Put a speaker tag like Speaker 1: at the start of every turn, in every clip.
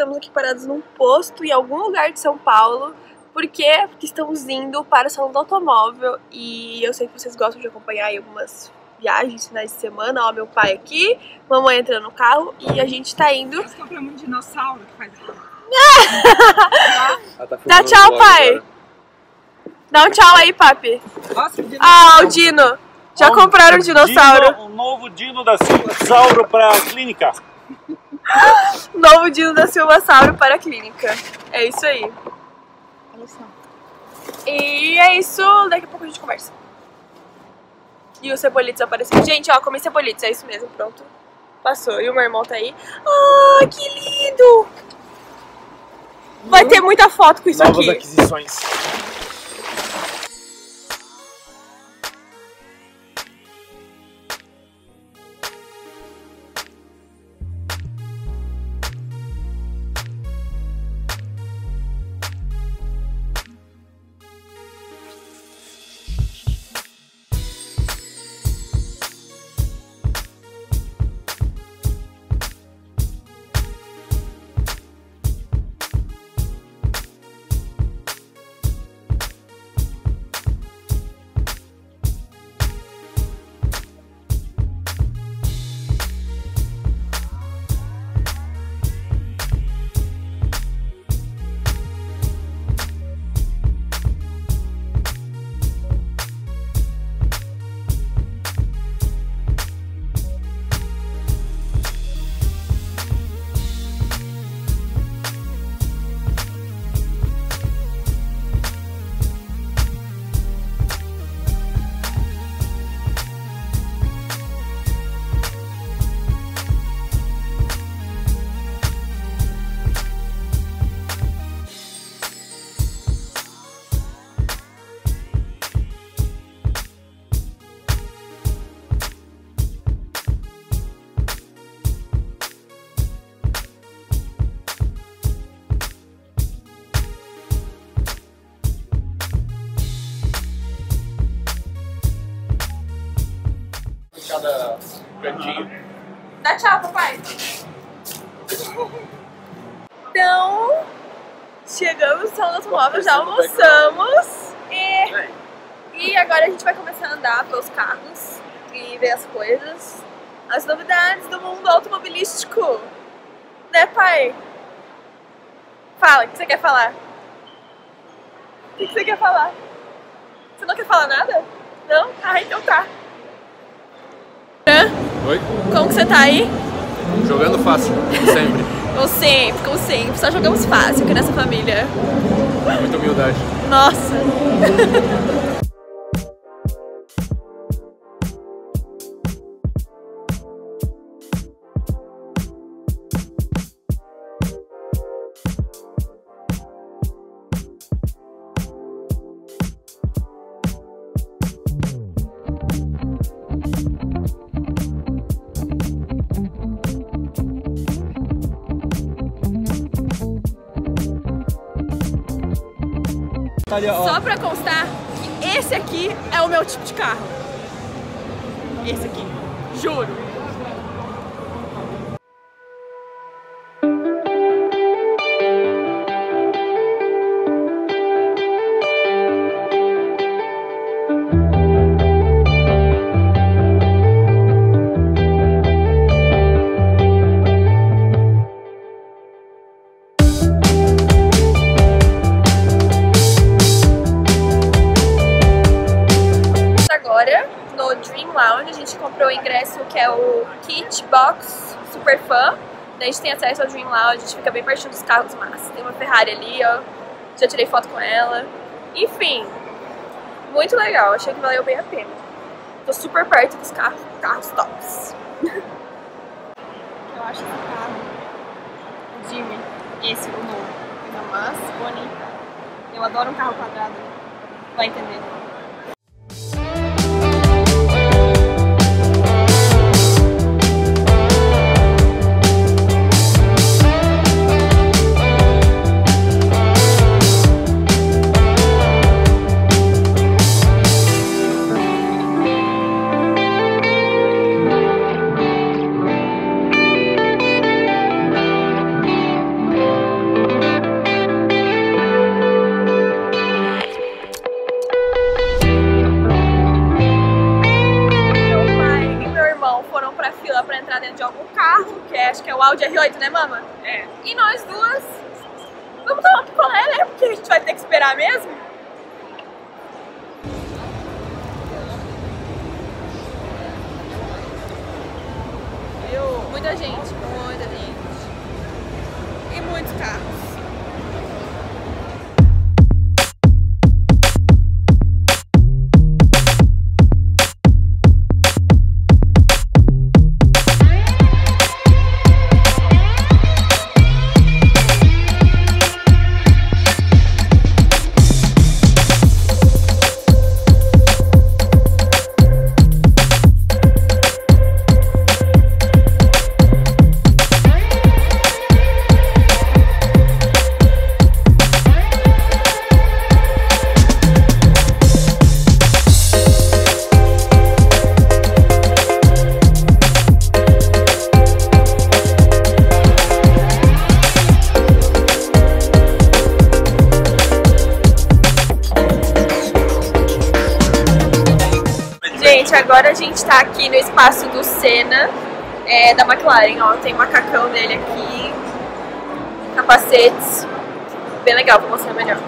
Speaker 1: estamos aqui parados num posto em algum lugar de São Paulo. Por quê? Porque estamos indo para o salão do automóvel e eu sei que vocês gostam de acompanhar aí algumas viagens, finais de semana. Ó, meu pai aqui, mamãe entrando no carro e a gente tá indo.
Speaker 2: Nós compramos um dinossauro que faz.
Speaker 3: Ela tá
Speaker 1: Dá tchau, pai.
Speaker 3: agora.
Speaker 1: Dá um tchau aí, papi.
Speaker 2: Nossa, que
Speaker 1: Ah, o Dino. Já compraram o dinossauro.
Speaker 4: Dino, um novo Dino da Silva Sauro para a clínica.
Speaker 1: Novo Dino da Silva Sauro para a clínica. É isso aí. E é isso, daqui a pouco a gente conversa. E o Cebolitos apareceu. Gente, ó, comi Cebolitos, é isso mesmo, pronto. Passou. E o meu irmão tá aí. Ah, que lindo! Vai ter muita foto com isso
Speaker 4: Novas
Speaker 1: aqui.
Speaker 4: aquisições. Cantinho.
Speaker 1: Dá tchau, papai. Então, chegamos no salão do automóvel, já almoçamos. E, e agora a gente vai começar a andar pelos carros e ver as coisas, as novidades do mundo automobilístico. Né, pai? Fala, o que você quer falar? O que você quer falar? Você não quer falar nada? Não? Ah, então tá.
Speaker 3: Oi?
Speaker 1: Como que você tá aí?
Speaker 3: Jogando fácil, sempre.
Speaker 1: Como sempre, como sempre. Só jogamos fácil aqui nessa família.
Speaker 3: Muita humildade.
Speaker 1: Nossa.
Speaker 4: Tá ali, ó.
Speaker 1: Só pra constar esse aqui é o meu tipo de carro. Esse aqui. Juro. Super Fan. Daí a gente tem acesso ao Dream Lounge, a gente fica bem pertinho dos carros massa. Tem uma Ferrari ali, ó. Já tirei foto com ela. Enfim, muito legal. Achei que valeu bem a pena. Tô super perto dos carros, carros tops. Eu acho esse carro, o Jimmy, esse, o novo, coisa mais bonita. Eu adoro um carro quadrado. Vai entender. Audi R8, né, mama?
Speaker 2: É.
Speaker 1: E nós duas vamos tomar picolé, né? Porque a gente vai ter que esperar mesmo. Muita gente, muita gente. E muitos carros. Agora a gente tá aqui no espaço do Senna, é, da McLaren, ó. Tem o macacão dele aqui, capacetes. Bem legal, vou mostrar melhor.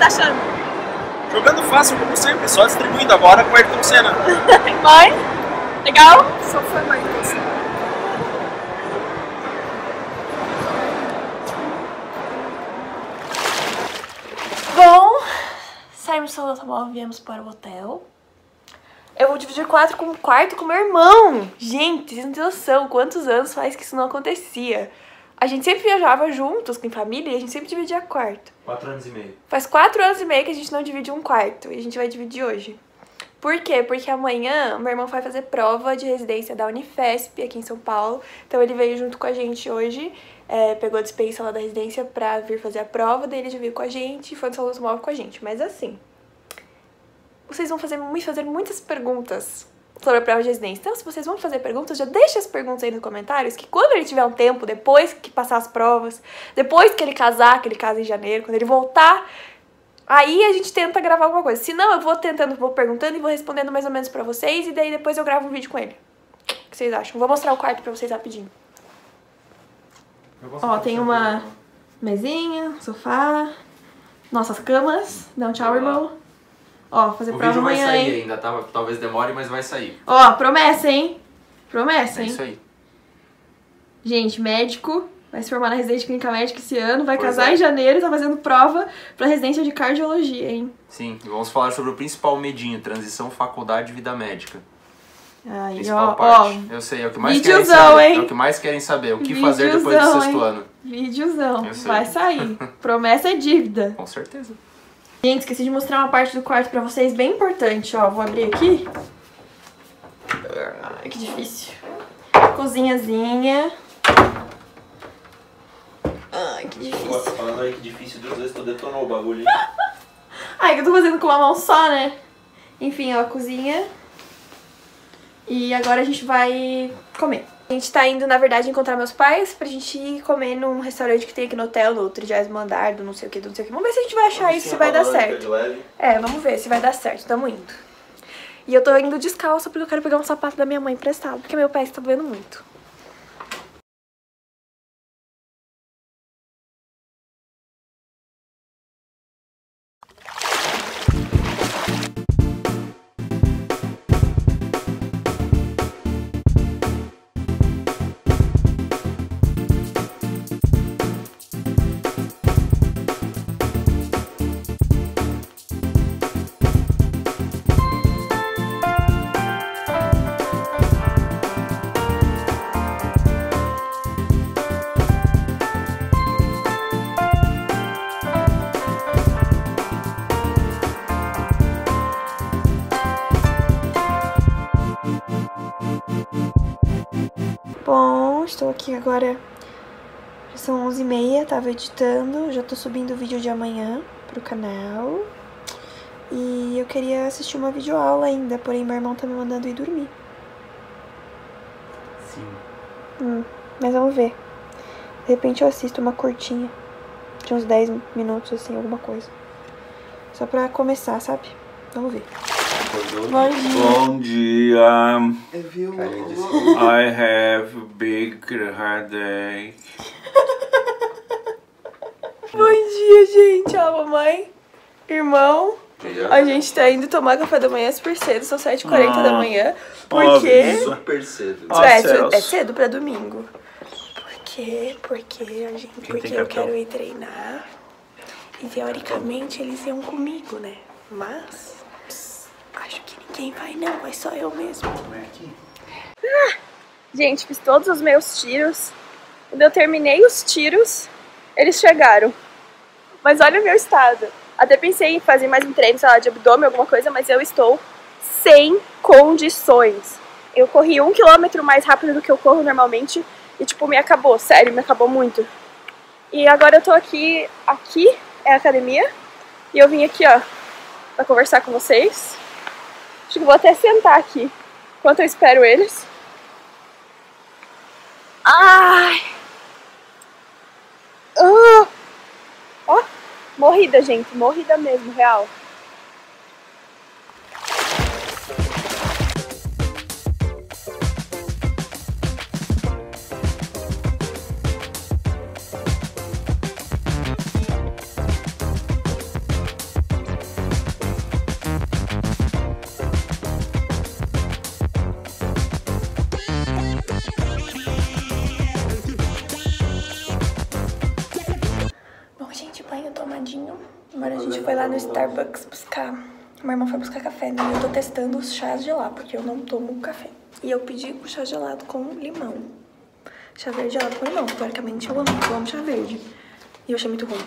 Speaker 1: Tá achando?
Speaker 4: Jogando fácil como sempre, só distribuindo agora com o Ayrton Senna.
Speaker 1: Mãe? Legal?
Speaker 2: Só foi mais doce.
Speaker 1: Bom, saímos do automóvel e viemos para o hotel. Eu vou dividir quarto com, quarto com meu irmão. Gente, vocês não têm noção quantos anos faz que isso não acontecia. A gente sempre viajava juntos, com família, e a gente sempre dividia quarto.
Speaker 3: Quatro anos e meio.
Speaker 1: Faz quatro anos e meio que a gente não divide um quarto, e a gente vai dividir hoje. Por quê? Porque amanhã meu irmão vai fazer prova de residência da Unifesp aqui em São Paulo. Então ele veio junto com a gente hoje, é, pegou a dispensa lá da residência pra vir fazer a prova, daí ele já veio com a gente e foi no salão automóvel com a gente. Mas assim, vocês vão fazer, fazer muitas perguntas sobre a prova de residência. Então, se vocês vão fazer perguntas, já deixa as perguntas aí nos comentários, que quando ele tiver um tempo, depois que passar as provas, depois que ele casar, que ele casa em janeiro, quando ele voltar, aí a gente tenta gravar alguma coisa. Se não, eu vou tentando, vou perguntando e vou respondendo mais ou menos pra vocês, e daí depois eu gravo um vídeo com ele. O que vocês acham? Vou mostrar o quarto pra vocês rapidinho. Ó, tem uma mesinha, sofá, nossas camas. Dá um tchau, irmão. Ó, fazer
Speaker 3: O
Speaker 1: prova
Speaker 3: vídeo vai
Speaker 1: amanhã,
Speaker 3: sair
Speaker 1: hein?
Speaker 3: ainda, tá? Talvez demore, mas vai sair.
Speaker 1: Ó, promessa, hein? Promessa,
Speaker 3: É
Speaker 1: hein?
Speaker 3: isso aí.
Speaker 1: Gente, médico. Vai se formar na residência de clínica médica esse ano, vai casar em janeiro e tá fazendo prova pra residência de cardiologia, hein?
Speaker 3: Sim, e vamos falar sobre o principal medinho, transição faculdade vida médica.
Speaker 1: Aí,
Speaker 3: Principal
Speaker 1: ó, ó,
Speaker 3: parte. Eu sei, é o que mais querem
Speaker 1: Videozão,
Speaker 3: saber.
Speaker 1: hein?
Speaker 3: É o que mais querem saber. O que fazer depois do
Speaker 1: Videozão,
Speaker 3: sexto
Speaker 1: hein?
Speaker 3: ano.
Speaker 1: videozão.
Speaker 3: Eu sei.
Speaker 1: Vai sair. Promessa é dívida.
Speaker 3: Com certeza.
Speaker 1: Gente, esqueci de mostrar uma parte do quarto pra vocês bem importante, ó. Vou abrir aqui. Ai, que difícil. Cozinhazinha. Ai, que difícil.
Speaker 4: Falando aí que difícil, duas vezes tu detonou o bagulho.
Speaker 1: Ai, que eu tô fazendo com uma mão só, né? Enfim, ó, a cozinha. E agora a gente vai comer. A gente tá indo, na verdade, encontrar meus pais pra gente ir comer num restaurante que tem aqui no hotel, no 30 andar, do não sei o que, do não sei o que. Vamos ver se a gente vai achar isso, se vai dar certo. É, vamos ver se vai dar certo. Tamo indo. E eu tô indo descalça porque eu quero pegar um sapato da minha mãe emprestado, porque meu pé está doendo muito. Aqui agora. Já são 11h30, tava editando. Já tô subindo o vídeo de amanhã pro canal. E eu queria assistir uma videoaula ainda, porém meu irmão tá me mandando ir dormir.
Speaker 3: Sim.
Speaker 1: Hum, mas vamos ver. De repente eu assisto uma curtinha. De uns 10 minutos, assim, alguma coisa. Só pra começar, sabe? Vamos ver. Bom dia.
Speaker 5: Bom dia.
Speaker 3: É viu?
Speaker 5: I have big headache.
Speaker 1: Bom dia, gente. Ó, mamãe, irmão. A gente tá indo tomar café da manhã super cedo, são 7h40 da manhã. Porque.
Speaker 3: Super cedo.
Speaker 5: Ah,
Speaker 1: é,
Speaker 5: céus.
Speaker 1: é cedo pra domingo. Por quê? Porque a gente. Porque eu quero ir treinar. E teoricamente eles iam comigo, né? Mas. Acho que ninguém vai, não. Vai só eu mesmo. Ah, gente, fiz todos os meus tiros. Quando eu terminei os tiros, eles chegaram. Mas olha o meu estado. Até pensei em fazer mais um treino, sei lá, de abdômen, alguma coisa, mas eu estou sem condições. Eu corri um quilômetro mais rápido do que eu corro normalmente e, tipo, me acabou, sério, me acabou muito. E agora eu tô aqui, aqui é a academia, e eu vim aqui, ó, pra conversar com vocês. Acho que vou até sentar aqui, enquanto eu espero eles. Ai! Ah! Ó, morrida, gente, morrida mesmo, real. Starbucks buscar. Meu irmão foi buscar café, né? Eu tô testando os chás de lá, porque eu não tomo café. E eu pedi o chá gelado com limão. Chá verde gelado com limão. Teoricamente eu amo, eu amo chá verde. E eu achei muito ruim.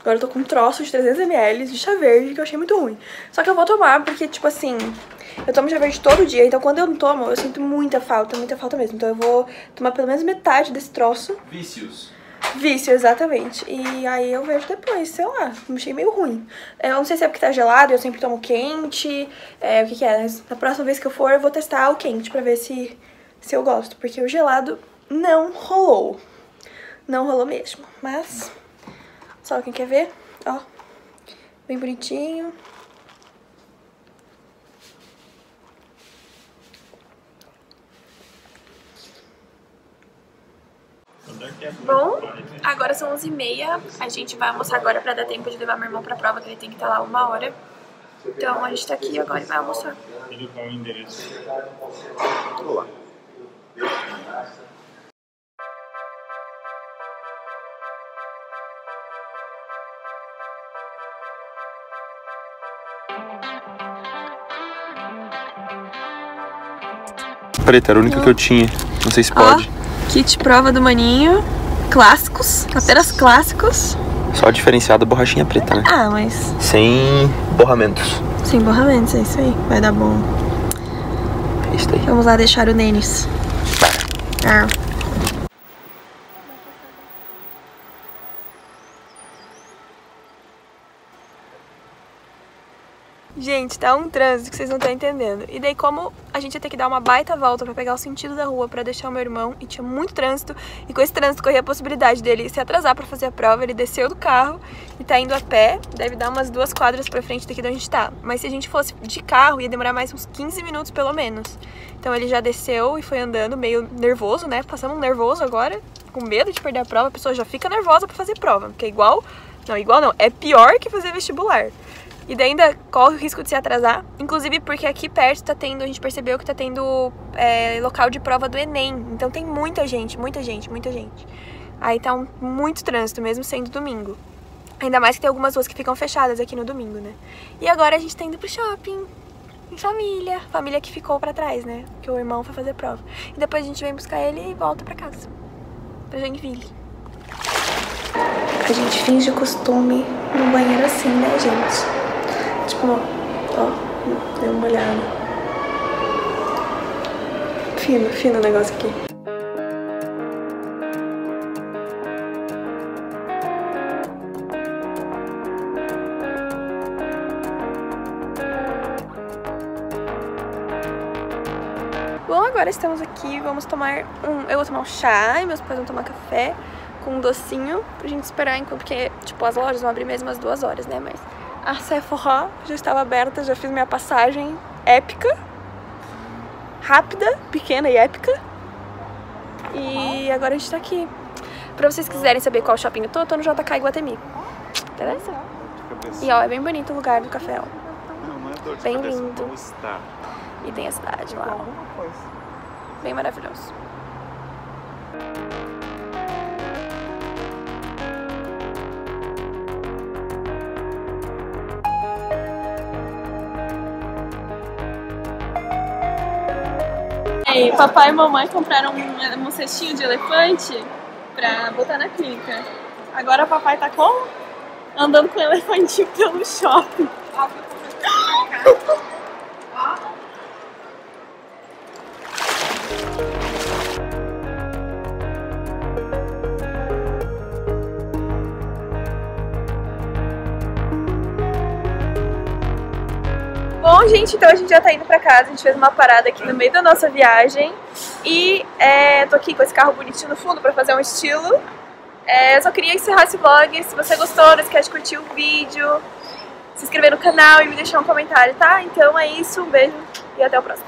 Speaker 1: Agora eu tô com um troço de 300ml de chá verde que eu achei muito ruim. Só que eu vou tomar porque, tipo assim, eu tomo chá verde todo dia. Então quando eu não tomo, eu sinto muita falta, muita falta mesmo. Então eu vou tomar pelo menos metade desse troço.
Speaker 3: Vícios.
Speaker 1: Vício, exatamente. E aí eu vejo depois, sei lá, achei meio ruim. Eu não sei se é porque tá gelado, eu sempre tomo quente, é, o que que é. Mas Na próxima vez que eu for, eu vou testar o quente pra ver se, se eu gosto. Porque o gelado não rolou. Não rolou mesmo. Mas, só quem quer ver, ó, bem bonitinho. Bom, agora são 11h30. A gente vai almoçar agora pra dar tempo de levar meu irmão pra prova, que ele tem que estar lá uma hora. Então a gente tá aqui agora e vai almoçar.
Speaker 5: Ele tá qual o endereço? Olá.
Speaker 3: Preta, era a única que eu tinha. Não sei se ah. pode.
Speaker 1: Kit prova do maninho. Clássicos, apenas clássicos.
Speaker 3: Só a diferenciada borrachinha preta, né?
Speaker 1: Ah, mas
Speaker 3: Sem borramentos.
Speaker 1: sem borramentos, é isso aí. Vai dar bom.
Speaker 3: É isso aí.
Speaker 1: Vamos lá deixar o Denis. Ah. Gente, tá um trânsito que vocês não estão entendendo. E daí, como a gente ia ter que dar uma baita volta pra pegar o sentido da rua pra deixar o meu irmão, e tinha muito trânsito, e com esse trânsito corria a possibilidade dele se atrasar pra fazer a prova, ele desceu do carro e tá indo a pé, deve dar umas duas quadras pra frente daqui de onde a gente tá. Mas se a gente fosse de carro, ia demorar mais uns 15 minutos pelo menos. Então ele já desceu e foi andando meio nervoso, né? Passamos um nervoso agora, com medo de perder a prova, a pessoa já fica nervosa pra fazer prova, porque é igual, não, igual não, é pior que fazer vestibular. E daí ainda corre o risco de se atrasar. Inclusive porque aqui perto tá tendo, a gente percebeu que tá tendo é, local de prova do Enem. Então tem muita gente, muita gente, muita gente. Aí tá um, muito trânsito, mesmo sendo domingo. Ainda mais que tem algumas ruas que ficam fechadas aqui no domingo, né? E agora a gente tá indo pro shopping. Em família. Família que ficou pra trás, né? Que o irmão foi fazer prova. E depois a gente vem buscar ele e volta pra casa. Pra Joinville. A gente finge o costume no banheiro assim, né, gente? Tipo, ó, deu uma olhada. Fino, fino o negócio aqui. Bom, agora estamos aqui, vamos tomar um... Eu vou tomar um chá e meus pais vão tomar café com um docinho pra gente esperar enquanto... Porque, tipo, as lojas vão abrir mesmo às duas horas, né? Mas a Sephora já estava aberta, já fiz minha passagem épica, rápida, pequena e épica. E agora a gente tá aqui. Pra vocês quiserem saber qual shopping eu tô, eu tô no JK Iguatemi. Beleza? E ó, é bem bonito o lugar do café, ó.
Speaker 5: Não, não é dor de
Speaker 1: Bem
Speaker 5: cabeça,
Speaker 1: lindo.
Speaker 5: está.
Speaker 1: E tem a cidade lá, ó. Bem maravilhoso. E papai e mamãe compraram um, um cestinho de elefante pra botar na clínica. Agora papai tá como? Andando com o elefantinho pelo shopping. Gente, então a gente já tá indo pra casa. A gente fez uma parada aqui no meio da nossa viagem. E é, tô aqui com esse carro bonitinho no fundo pra fazer um estilo. É, só queria encerrar esse vlog. Se você gostou, não esquece de curtir o vídeo, se inscrever no canal e me deixar um comentário, tá? Então é isso, um beijo e até o próximo.